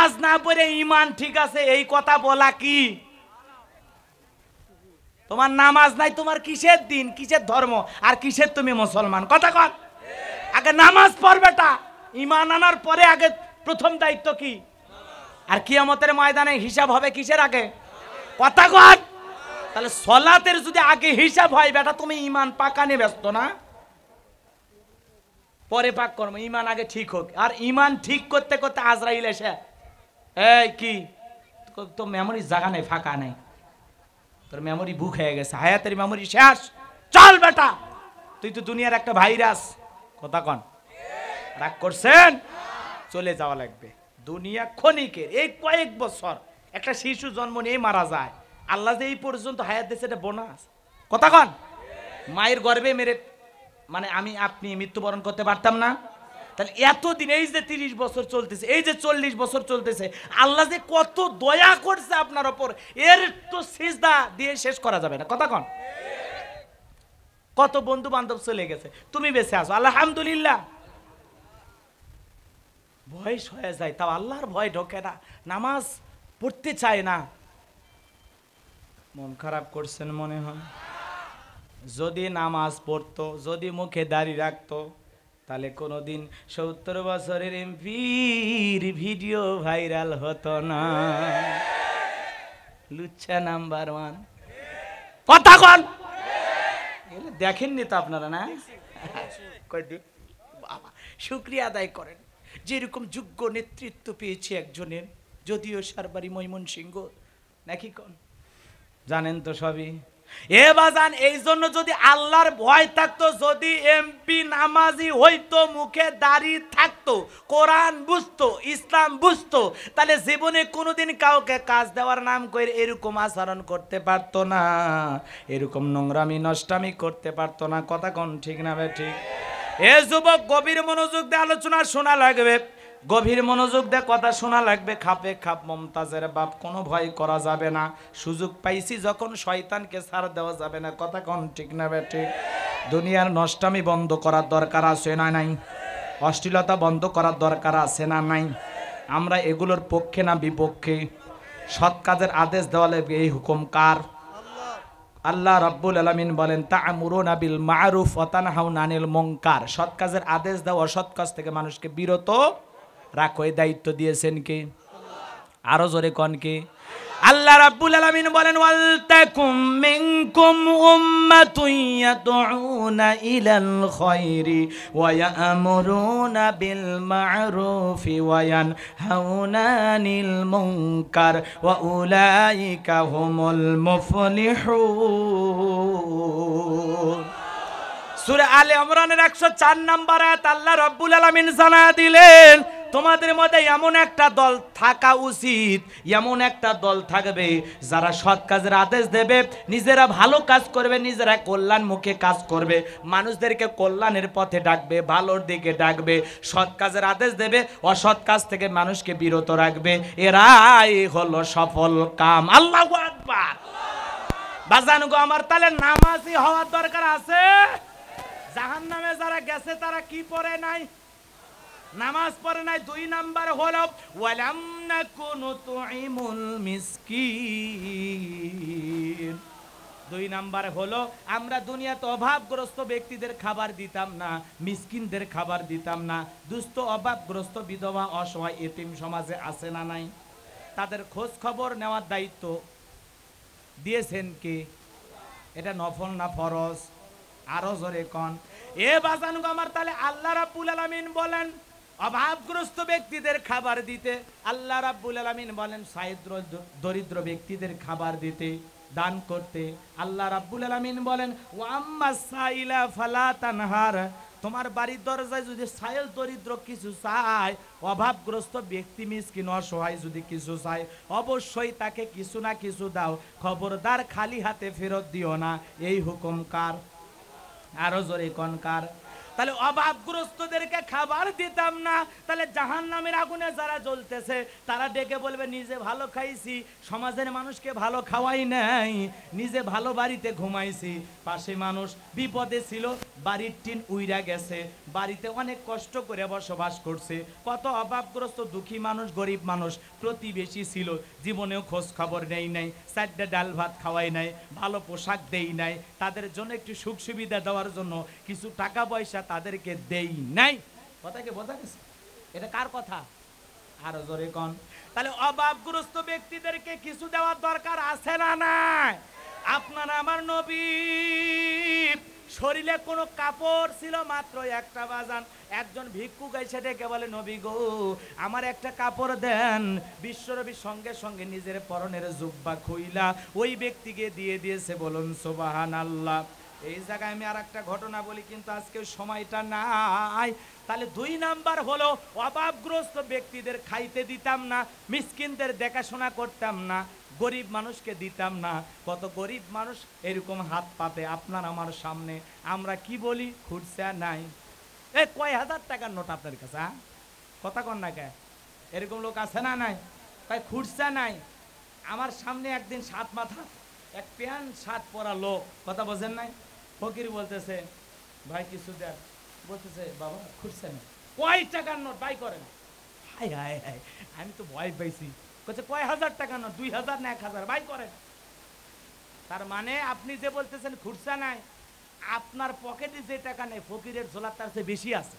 নামাজ না পড়ে ইমান ঠিক আছে, এই কথা বলা কি? তোমার নামাজ নাই, তোমার কিসের দিন? কিসের ধর্ম? আর কিসের তুমি মুসলমান? কথা কর আগে নামাজ পড়বেটা ইমান আনার পরে আগে প্রথম দায়িত্ব কি? আর কিয়ামতের ময়দানে হিসাব হবে কিসের আগে? কথা কর তাহলে সলাতের যদি আগে হিসাব হয় বেটা, তুমি ইমান পাকানে ব্যস্ত না? পরে পাক কর্ম ইমান আগে ঠিক হোক। আর ইমান ঠিক করতে করতে আজরাইল এসে এই কি তো- মেমোরি জায়গা নেই ফাঁকা নেই তোর মেমোরি বুক হয়ে গেছে হায়াতের মেমোরি শেষ চল বেটা তুই তো দুনিয়ার একটা ভাইরাস কথা কন রাগ করছেন চলে যাওয়া লাগবে দুনিয়া ক্ষণিকের এই কয়েক বছর একটা শিশু জন্ম নিয়ে মারা যায় আল্লাহ যে এই পর্যন্ত হায়াত দিয়েছে এটা বোনাস কথা কন মায়ের গর্ভে মেরে মানে আমি আপনি মৃত্যুবরণ করতে পারতাম না তাহলে এতদিন এই যে তিরিশ বছর চলতেছে, এই যে চল্লিশ বছর চলতেছে, আল্লাহ যে কত দয়া করছে আপনার ওপর, এর তো সিজদা দিয়ে শেষ করা যাবে না। কথা কন। কত বন্ধু বান্ধব চলে গেছে, তুমি বেঁচে আছো, আলহামদুলিল্লাহ। বয়স হয়ে যায়, তাও আল্লাহর ভয় ঢোকে না, নামাজ পড়তে চায় না। মন খারাপ করছেন মনে হয়? যদি নামাজ পড়তো, যদি মুখে দাড়ি রাখতো তাহলে কোনোদিন সত্তর বছরের এমপির ভিডিও ভাইরাল হতো না। লুচ্ছা নাম্বার ওয়ান। কথা কন। দেখেননি তো আপনারা না? বাবা, শুক্রিয়া আদায় করেন। যেরকম যোগ্য নেতৃত্ব পেয়েছে একজনের, যদিও সারবারি মৈমন সিংহ নাকি কোন? জানেন তো সবই। এ বাজান, এই জন্য যদি আল্লাহর ভয় থাকতো, যদি এমপি নামাজি হইতো, মুখে দাড়ি থাকতো, কোরআন বুঝতো, ইসলাম বুঝতো, তাহলে জীবনে কোনোদিন কাউকে কাজ দেওয়ার নাম করে এরকম আচরণ করতে পারতো না। এরকম নোংরামি, নষ্টামি করতে পারতো না। কথা কোন ঠিক না ঠিক? এ যুবক, গভীর মনোযোগ দিয়ে আলোচনা শোনা লাগবে। গভীর মনোযোগ দিয়ে কথা শোনা লাগবে। খাপে খাপ মমতাজের বাপ, কোনো ভয় করা যাবে না। সুযোগ পাইছি যখন শয়তানকে ছাড় দেওয়া যাবে না। কথা কোন ঠিক না বে ঠিক দুনিয়ার নষ্টামি বন্ধ করার দরকার আছে না নাই? অশ্লীলতা বন্ধ করার দরকার আছে না নাই? আমরা এগুলোর পক্ষে না বিপক্ষে? সৎ কাজের আদেশ দেওয়া লাগবে, এই হুকুম কার? আল্লাহ রাব্বুল আলামিন বলেন তা তা'মুরুনা বিল মা'রুফ ওয়া তানহাউনা আনিল মুনকার। সৎ কাজের আদেশ দাও, অসৎ কাজ থেকে মানুষকে বিরত রাখো এই দায়িত্ব দিয়েছেন কে? আরও জোরে কন কে? আল্লাহ রাব্বুল আলামিন বলেন ওয়াল তাকুম মিনকুম উম্মাতুন ইয়াদউনা ইলাল খায়রি ওয়া ইয়ামুরুনা বিল মা'রুফি ওয়া ইয়ানহাউনা আনিল মুনকার ওয়া উলাইকা হুমুল মুফলিহুন। সূরা আলে ইমরানের 104 নম্বর আয়াত আল্লাহ রাব্বুল আলামিন জানা দিলেন তোমাদের মধ্যে এমন একটা দল থাকা উচিত, এমন একটা দল থাকবে যারা সৎ কাজের আদেশ দেবে, নিজেরা ভালো কাজ করবে, নিজেরা কল্যাণ মুখে কাজ করবে। মানুষদেরকে কল্যাণের পথে ডাকবে, ভালোর দিকে ডাকবে, সৎ কাজের আদেশ দেবে, অসৎ কাজ থেকে মানুষকে বিরত রাখবে। এরাই হলো সফল কাম। আল্লাহ আকবার। বাজান গো, আমার তাহলে নামাজি হওয়ার দরকার আছে? জাহান নামে যারা গেছে, তারা কি পরে নাই? নামাজ পড়ে নাই, দুই নাম্বার হলো, ওয়ালাম নাকুনু তুইমুল মিসকিন। দুই নাম্বার হলো, আমরা দুনিয়াতে অভাবগ্রস্ত ব্যক্তিদের খাবার দিতাম না, মিসকিনদের খাবার দিতাম না। দুস্থ, অভাবগ্রস্ত বিধবা, অসহায় এতিম সমাজে আছে না নাই? তাদের খোঁজ খবর নেওয়ার দায়িত্ব দিয়েছেন কে? এটা নফল না ফরজ? আরও জোরে কন। এ বাজানুগো আমার, তাহলে আল্লাহ রাব্বুল আলামিন বলেন অভাবগ্রস্ত ব্যক্তিদের খাবার দিতে। আল্লাহ রাব্বুল আলামিন বলেন সাইদ্র দরিদ্র ব্যক্তিদের খাবার দিতে, দান করতে। আল্লাহ রাব্বুল আলামিন বলেন ওয়াম্মা সাইলা ফালা তানহার। তোমার বাড়ির দরজায় যদি সাইল দরিদ্র কিছু চায়, অভাবগ্রস্ত ব্যক্তি মিসকিন, অসহায় যদি কিছু চায়, অবশ্যই তাকে কিছু না কিছু দাও। খবরদার খালি হাতে ফেরত দিও না। এই হুকুম কার? আরও জোরে কনকার তাহলে অভাবগ্রস্তদেরকে খাবার দিতাম না। তাহলে জাহান নামের আগুনে যারা জ্বলতেছে, তারা ডেকে বলবে, নিজে ভালো খাইছি, সমাজের মানুষকে ভালো খাওয়াই নাই, নিজে ভালো বাড়িতে ঘুমাইছি। পাশে মানুষ বিপদে ছিল, বাড়ির টিন উইরা গেছে, বাড়িতে অনেক কষ্ট করে বসবাস করছে। কত অভাবগ্রস্ত, দুঃখী মানুষ, গরিব মানুষ, প্রতিবেশী ছিল, জীবনেও খোঁজ খবর নেই নাই, চারটে ডাল ভাত খাওয়াই নাই, ভালো পোশাক দেই নাই। তাদের জন্য একটু সুখ সুবিধা দেওয়ার জন্য কিছু টাকা পয়সা তাদেরকে দেই নাই। কথা কি বোঝা গেছে? এটা কার কথা? আরও জোরে কন। তাহলে অভাবগ্রস্ত ব্যক্তিদেরকে কিছু দেওয়ার দরকার আছে না নাই? আপনার আমার নবী শরীরে কোনো কাপড় ছিল মাত্র একটা বাজান। একজন ভিক্ষুক এসে ডেকে বলে, নবী গো, আমার একটা কাপড় দেন। বিশ্বরবি সঙ্গে সঙ্গে নিজের পরনের জুব্বা খুইলা ওই ব্যক্তিকে দিয়ে দিয়েছে, বলুন সোবাহান আল্লাহ এই জায়গায় আমি আর একটা ঘটনা বলি, কিন্তু আজকে সময়টা নাই। তাহলে দুই নাম্বার হলো, অভাবগ্রস্ত ব্যক্তিদের খাইতে দিতাম না, মিসকিনদের দেখাশোনা করতাম না, গরিব মানুষকে দিতাম না। কত গরিব মানুষ এরকম হাত পাতে, আপনার আমার সামনে। আমরা কি বলি? খুরসা নাই। এ, কয় হাজার টাকার নোট আপনার কাছে? কথা কন না কে? এরকম লোক আছে না নাই? তাই খুরসা নাই। আমার সামনে একদিন সাত মাথা, এক প্যান্ট, শার্ট পরা লোক, কথা বোঝেন নাই? ফকির বলতেছে, ভাই, কিছু দেন বলতেছে, বাবা, খুঁজছে না। কয় টাকার নোট? বাই করেন হাই হাই হাই আমি তো ভয় পাইছি। বলছে কয় হাজার টাকা নোট? দুই হাজার না এক হাজার? বাই করেন তার মানে আপনি যে বলতেছেন খুরসা নাই। আপনার পকেটে যে টাকা নেই, ফকিরের ঝোলার তার চেয়ে বেশি আছে।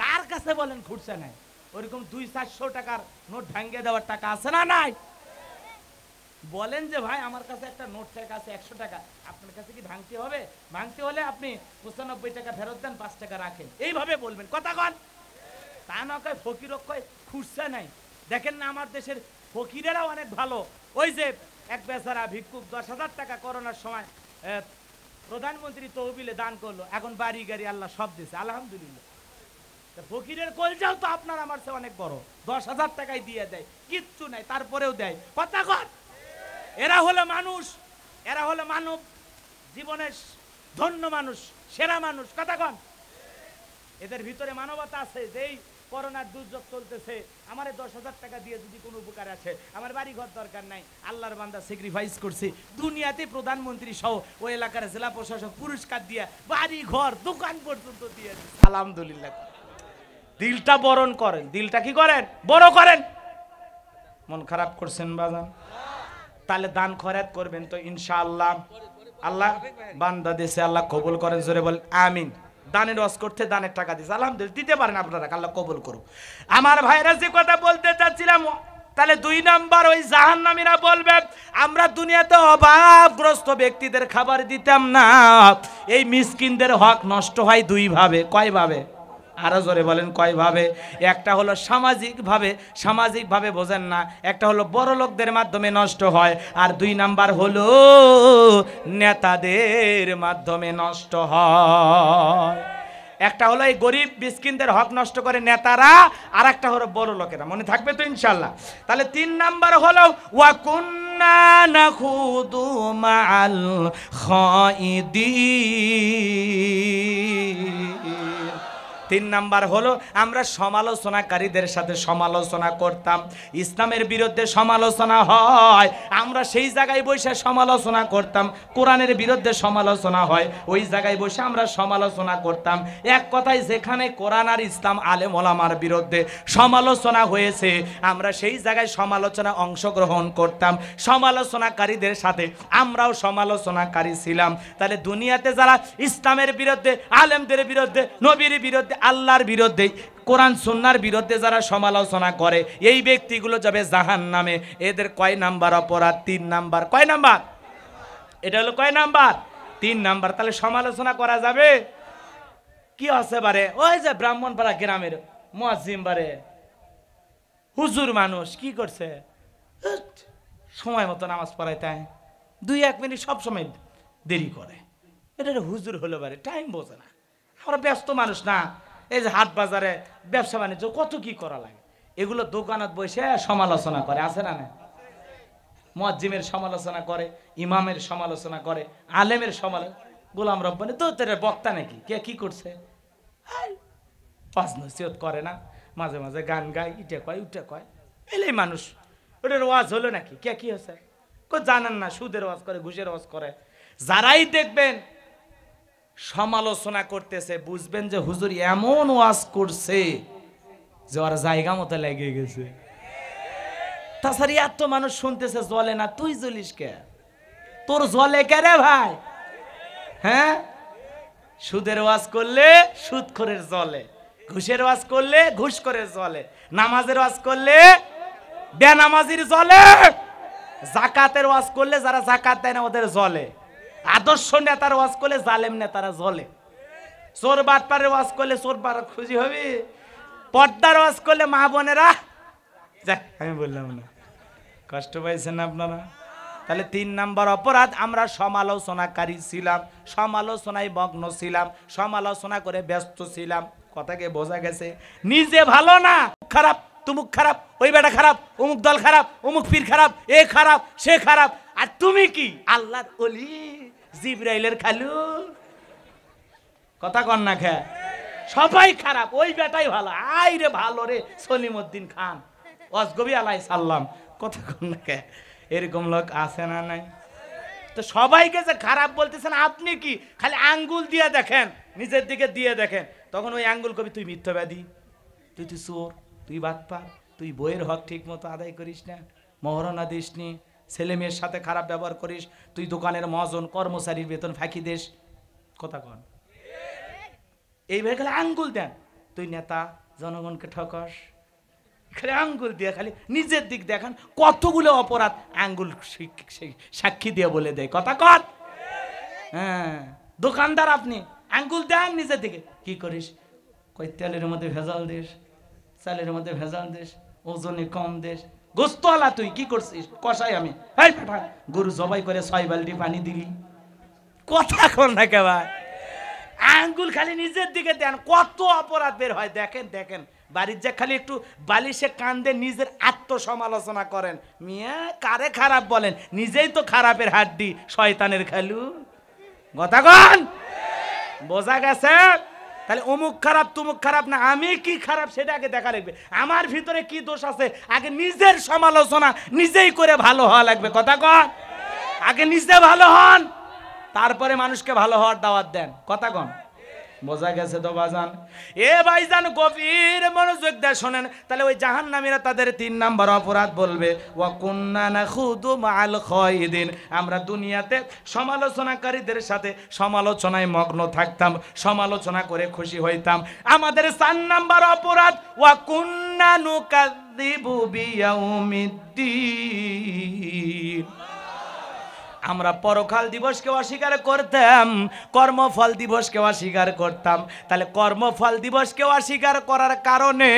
কার কাছে বলেন খুরসা নাই? ওরকম দুই চারশো টাকার নোট ভাঙ্গে দেওয়ার টাকা আছে না নাই? বলেন যে, ভাই, আমার কাছে একটা নোট টাকা আছে, একশো টাকা। আপনার কাছে কি ভাঙতে হবে? ভাঙতে হলে আপনি পঁচানব্বই টাকা ফেরত দেন, পাঁচ টাকা রাখেন। এইভাবে বলবেন। কথা কন। তা না কয় ফকির খুঁজছে নাই। দেখেন না, আমার দেশের ফকিরেরাও অনেক ভালো। ওই যে, এক বেচারা ভিক্ষুক দশ হাজার টাকা করোনার সময় প্রধানমন্ত্রী তহবিলে দান করল। এখন বাড়ি গাড়ি আল্লাহ সব দিয়েছে, আলহামদুলিল্লাহ। ফকিরের কলজাও তো আপনার আমার চেয়ে অনেক বড়। দশ হাজার টাকায় দিয়ে দেয়, কিচ্ছু নাই, তারপরেও দেয়। কথা কন। এরা হলো মানুষ, এরা হলো মানব জীবনের ধন্য মানুষ, সেরা মানুষ, কথা কন। এদের ভিতরে মানবতা আছে, যেই করোনার দুর্যোগ চলতেছে, আমার দশ হাজার টাকা দিয়ে যদি কোনো উপকার আছে, আমার বাড়ি ঘর দরকার নাই, আল্লাহর বান্দা স্যাক্রিফাইস করছে। দুনিয়াতে প্রধানমন্ত্রী সহ ওই এলাকার জেলা প্রশাসক পুরস্কার দিয়ে বাড়ি ঘর দোকান পর্যন্ত দিয়ে। আলহামদুলিল্লাহ। দিলটা বরণ করেন। দিলটা কি করেন? বড় করেন। মন খারাপ করছেন বাজান। তাহলে দান খরাত করবেন তো ইনশাআল্লাহ। আল্লাহ বান্দা দেশে আল্লাহ কবুল করেন, জোরে বল আমিন। দানের রস করতে দানের টাকা দিছে আলহামদুলিল্লাহ, দিতে পারেন আপনারা, আল্লাহ কবুল করুক। আমার ভাইরা যে কথা বলতে চাচ্ছিলাম, তাহলে দুই নাম্বার ওই জাহান্নামীরা বলবে, আমরা দুনিয়াতে অভাবগ্রস্ত ব্যক্তিদের খাবার দিতাম না। এই মিসকিনদের হক নষ্ট হয় দুই ভাবে কয় ভাবে আরও জোরে বলেন, কয়ভাবে? একটা হলো সামাজিকভাবে সামাজিকভাবে বোঝেন না। একটা হলো বড় লোকদের মাধ্যমে নষ্ট হয়, আর দুই নাম্বার হলো নেতাদের মাধ্যমে নষ্ট হয়। একটা হলো এই গরিব বিস্কিনদের হক নষ্ট করে নেতারা আর একটা হলো বড় লোকেরা। মনে থাকবে তো ইনশাল্লাহ? তাহলে তিন নাম্বার হলো ওয়াকুন্না নাখুদু মাআল খাইদিন। তিন নাম্বার হলো, আমরা সমালোচনাকারীদের সাথে সমালোচনা করতাম। ইসলামের বিরুদ্ধে সমালোচনা হয়, আমরা সেই জায়গায় বসে সমালোচনা করতাম। কোরআনের বিরুদ্ধে সমালোচনা হয়, ওই জায়গায় বসে আমরা সমালোচনা করতাম। এক কথায়, যেখানে কোরআন আর ইসলাম আলেম ওলামার বিরুদ্ধে সমালোচনা হয়েছে, আমরা সেই জায়গায় সমালোচনা অংশগ্রহণ করতাম। সমালোচনাকারীদের সাথে আমরাও সমালোচনাকারী ছিলাম। তাহলে দুনিয়াতে যারা ইসলামের বিরুদ্ধে, আলেমদের বিরুদ্ধে, নবীর বিরুদ্ধে আল্লাহর বিরুদ্ধে, কোরআন সুন্নার বিরুদ্ধে যারা সমালোচনা করে, এই ব্যক্তিগুলো যাবে জাহান নামে এদের কয় নাম্বার অপরাধ? তিন নাম্বার। কয় নাম্বার? এটা হলো কয় নাম্বার? তিন নাম্বার। তাহলে সমালোচনা করা যাবে? কি আছে বারে? ওই যে ব্রাহ্মণপাড়া গ্রামের মুয়াজ্জিম বারে। হুজুর মানুষ, কি করছে? সময় মতো নামাজ পড়ায় তাই। দুই, এক মিনিট সব সময় দেরি করে। এটা হুজুর হলো বারে। টাইম বোঝে না। আমরা ব্যস্ত মানুষ না। এই যে হাট বাজারে ব্যবসা বাণিজ্য, কত কি করা লাগে? এগুলো দোকানত বসে সমালোচনা করে, আছে না না মুয়াজ্জিমের সমালোচনা করে, ইমামের সমালোচনা করে, আলেমের সমালোচনা গোলাম রব্বানি তো তোর বক্তা নাকি? কে কি করছে? পাঁচ করে না, মাঝে মাঝে গান গায়, ইটা কয় উঠে কয়। এলেই মানুষ, ওটার ওয়াজ হলো নাকি? কে কি হয়েছে? জানেন না, সুদের ওয়াজ করে, ঘুষের ওয়াজ করে। যারাই দেখবেন সমালোচনা করতেছে, বুঝবেন যে হুজুর এমন ওয়াজ করছে যে ওর জায়গা মতো লেগে গেছে। তাছাড়া এত মানুষ শুনতেছে, জলে না, তুই জ্বলিস কে? তোর জলে কে রে ভাই? হ্যাঁ? সুদের ওয়াজ করলে সুদ করে জলে, ঘুষের ওয়াজ করলে ঘুষ করে জলে, নামাজের ওয়াজ করলে বেনামাজির জলে, জাকাতের ওয়াজ করলে যারা জাকাত দেয় না, ওদের জলে। আদর্শ নেতার ওয়াজ করলে জালেম নেতারা জলে চোর বাটপারের ওয়াজ করলে চোর বার খুশি হবে। পর্দার ওয়াজ করলে মা বোনেরা আমি বললাম না। কষ্ট পাইছেন আপনারা? তাহলে তিন নাম্বার অপরাধ, আমরা সমালোচনাকারী ছিলাম, সমালোচনায় মগ্ন ছিলাম, সমালোচনা করে ব্যস্ত ছিলাম। কথাকে বোঝা গেছে? নিজে ভালো না খারাপ তুমুক খারাপ, ওই বেটা খারাপ, অমুক দল খারাপ, অমুক পীর খারাপ, এ খারাপ, সে খারাপ। আর তুমি কি? আল্লাহর অলি জিব্রাইলের খালু। কথা কন না খা। সবাই খারাপ, ওই বেটাই ভালো। আই রে ভালো রে সলিমউদ্দিন খান। অজগবি আলাই সাল্লাম কথা কন না খা। এরকম লোক আছে না নাই? তো সবাইকে যে খারাপ বলতেছেন, আপনি কি? খালি আঙ্গুল দিয়ে দেখেন, নিজের দিকে দিয়ে দেখেন। তখন ওই আঙ্গুল কবি, তুই মিথ্যাবাদী, তুই তুই চোর, তুই বাটপা তুই বইয়ের হক ঠিক মতো আদায় করিস না, মহরণা দিস নি ছেলে মেয়ের সাথে খারাপ ব্যবহার করিস, তুই দোকানের মজন কর্মচারীর বেতন ফাঁকি দিস। কথা কন। এইভাবে খালি আঙ্গুল দেন। তুই নেতা, জনগণকে ঠকস। খালি আঙ্গুল দিয়ে খালি নিজের দিক দেখান, কতগুলো অপরাধ আঙ্গুল সাক্ষী দিয়ে বলে দেয়। কথা কর হ্যাঁ দোকানদার আপনি, আঙ্গুল দেন নিজের দিকে। কি করিস? কই তেলের মধ্যে ভেজাল দিস, চালের মধ্যে ভেজাল দিস, ওজনে কম দিস গোস্তওয়ালা তুই, কি করছিস? কষাই আমি। গরু জবাই করে ছয় বালতি পানি দিলি। কথা কর না কে ভাই। আঙ্গুল খালি নিজের দিকে দেন। কত অপরাধ বের হয়। দেখেন দেখেন। বাড়ির যে খালি একটু বালিশে কান্দে নিজের আত্মসমালোচনা করেন। মিয়া, কারে খারাপ বলেন? নিজেই তো খারাপের হাড্ডি, শয়তানের খালু। কন। বোঝা গেছে? তাহলে অমুক খারাপ, তুমুক খারাপ না, আমি কি খারাপ সেটা আগে দেখা লাগবে। আমার ভিতরে কি দোষ আছে? আগে নিজের সমালোচনা নিজেই করে ভালো হওয়া লাগবে, কথা কন। আগে নিজে ভালো হন, তারপরে মানুষকে ভালো হওয়ার দাওয়াত দেন, কথা কন। বোঝা গেছে তো বাজান? এ ভাইজান গভীর মনোযোগ দিয়ে শোনেন, তাহলে ওই জাহান নামীরা তাদের তিন নাম্বার অপরাধ বলবে, ওয়া কুন্না খুদু মাল খয়দিন। আমরা দুনিয়াতে সমালোচনাকারীদের সাথে সমালোচনায় মগ্ন থাকতাম, সমালোচনা করে খুশি হইতাম। আমাদের চার নাম্বার অপরাধ, ওয়া কুন্না নুকাদ্দিবু বিয়াউমিদ্দিন। আমরা পরকাল দিবসকে অস্বীকার করতাম, কর্মফল দিবসকে অস্বীকার করতাম। তাহলে কর্মফল দিবসকে অস্বীকার করার কারণে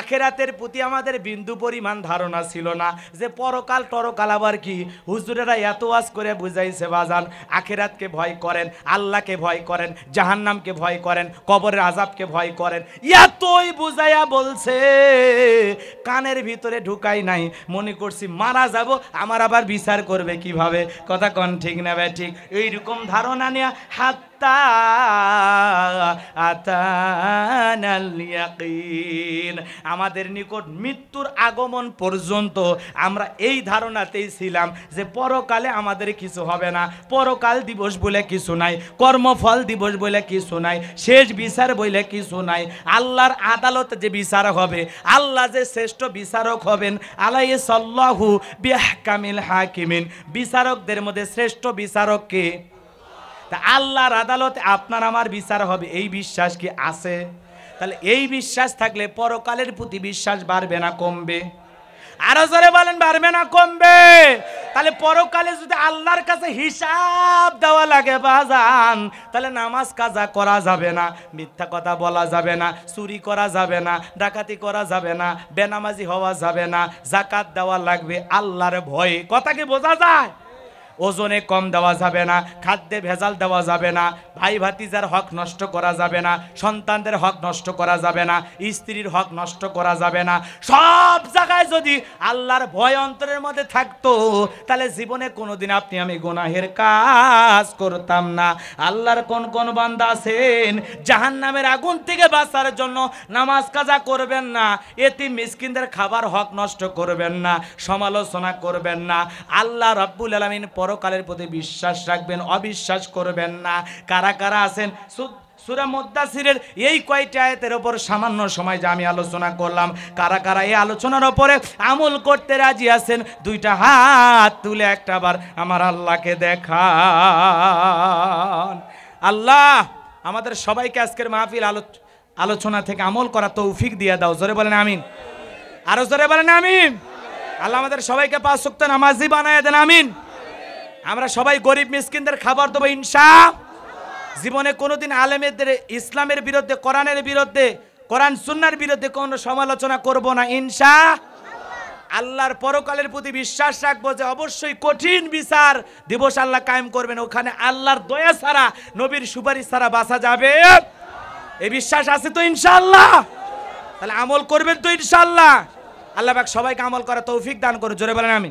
আখেরাতের প্রতি আমাদের বিন্দু পরিমাণ ধারণা ছিল না যে পরকাল টরকাল আবার কি? হুজুরেরা এত ওয়াজ করে বুঝাইছে, বাজান, আখেরাতকে ভয় করেন, আল্লাহকে ভয় করেন, জাহান্নামকে ভয় করেন, কবরের আজাবকে ভয় করেন, এতই বুঝাইয়া বলছে, কানের ভিতরে ঢুকাই নাই, মনে করছি মারা যাব, আমার আবার বিচার করবে কীভাবে? কথা কন ঠিক না ভাই ঠিক? এইরকম ধারণা নিয়ে আমাদের নিকট মৃত্যুর আগমন পর্যন্ত আমরা এই ধারণাতেই ছিলাম যে পরকালে আমাদের কিছু হবে না, পরকাল দিবস বলে কিছু নাই, কর্মফল দিবস বলে কিছু নাই, শেষ বিচার বলে কিছু নাই, আল্লাহর আদালত যে বিচার হবে, আল্লাহ যে শ্রেষ্ঠ বিচারক হবেন আলাই সাল্লাহু বিহকামিল হাকিমিন। বিচারকদের মধ্যে শ্রেষ্ঠ বিচারক কে? তা আল্লাহর আদালতে আপনার আমার বিচার হবে, এই বিশ্বাস কি আছে? তাহলে এই বিশ্বাস থাকলে পরকালের প্রতি বিশ্বাস বাড়বে না, কমবে। আরও জোরে বলেন, বাড়বে না, কমবে। তাহলে পরকালে যদি আল্লাহর কাছে হিসাব দেওয়া লাগে বাজান, তাহলে নামাজ কাজা করা যাবে না, মিথ্যা কথা বলা যাবে না, চুরি করা যাবে না, ডাকাতি করা যাবে না, বেনামাজি হওয়া যাবে না, জাকাত দেওয়া লাগবে আল্লাহর ভয়ে। কথা কি বোঝা যায়? ওজনে কম দেওয়া যাবে না, খাদ্যে ভেজাল দেওয়া যাবে না, ভাই ভাতিজার হক নষ্ট করা যাবে না, সন্তানদের হক নষ্ট করা যাবে না, স্ত্রীর হক নষ্ট করা যাবে না। সব জায়গায় যদি আল্লাহর ভয় অন্তরের মধ্যে থাকতো, তাহলে জীবনে কোনোদিন আপনি আমি গুনাহের কাজ করতাম না। আল্লাহর কোন কোন বান্দা আছেন জাহান নামের আগুন থেকে বাঁচার জন্য নামাজ কাজা করবেন না এটি মিসকিনদের খাবার হক নষ্ট করবেন না, সমালোচনা করবেন না। আল্লাহ রাব্বুল আলামিন পরকালের প্রতি বিশ্বাস রাখবেন, অবিশ্বাস করবেন না। কারা কারা আছেন? সুরা মুদ্দাসিরের এই কয়টা আয়াতের ওপর সামান্য সময় যে আমি আলোচনা করলাম, কারা কারা এই আলোচনার ওপরে আমল করতে রাজি আছেন? দুইটা হাত তুলে একটা বার আমার আল্লাহকে দেখান। আল্লাহ, আমাদের সবাইকে আজকের মাহফিল আলোচ আলোচনা থেকে আমল করা তৌফিক দিয়ে দাও। জোরে বলেন আমিন। আরও জোরে বলেন আমিন। আল্লাহ আমাদের সবাইকে পাঁচ সুক্ত নামাজি বানায় দেন, আমিন। আমরা সবাই গরিব মিসকিনদের খাবার দেবো, ইনশা জীবনে কোনোদিন আলেমেদের ইসলামের বিরুদ্ধে, কোরআনের বিরুদ্ধে, কোরআন সুন্নার বিরুদ্ধে কোনো সমালোচনা করব না, ইনশা আল্লাহর পরকালের প্রতি বিশ্বাস রাখব যে অবশ্যই কঠিন বিচার দিবস আল্লাহ কায়েম করবেন। ওখানে আল্লাহর দয়া ছাড়া, নবীর সুপারিশ ছাড়া বাঁচা যাবে। এই বিশ্বাস আছে তো ইনশাল্লাহ তাহলে আমল করবেন তো ইনশাল্লাহ আল্লাহ। সবাইকে আমল করা তৌফিক দান করুন, জোরে বলেন আমি।